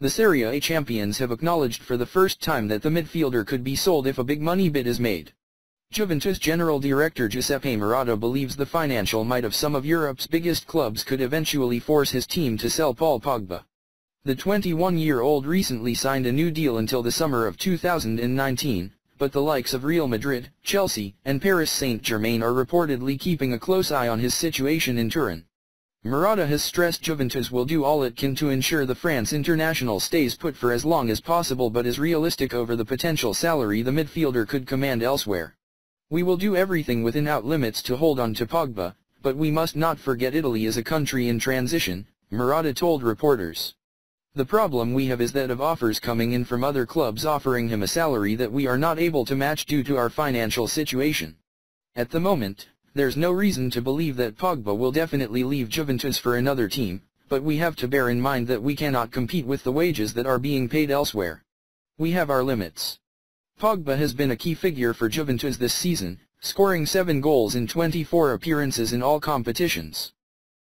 The Serie A champions have acknowledged for the first time that the midfielder could be sold if a big money bid is made. Juventus General Director Giuseppe Marotta believes the financial might of some of Europe's biggest clubs could eventually force his team to sell Paul Pogba. The 21-year-old recently signed a new deal until the summer of 2019, but the likes of Real Madrid, Chelsea, and Paris Saint-Germain are reportedly keeping a close eye on his situation in Turin. Marotta has stressed Juventus will do all it can to ensure the France international stays put for as long as possible but is realistic over the potential salary the midfielder could command elsewhere. We will do everything within out limits to hold on to Pogba, but we must not forget Italy is a country in transition, Marotta told reporters. The problem we have is that of offers coming in from other clubs offering him a salary that we are not able to match due to our financial situation. At the moment, there's no reason to believe that Pogba will definitely leave Juventus for another team, but we have to bear in mind that we cannot compete with the wages that are being paid elsewhere. We have our limits. Pogba has been a key figure for Juventus this season, scoring 7 goals in 24 appearances in all competitions.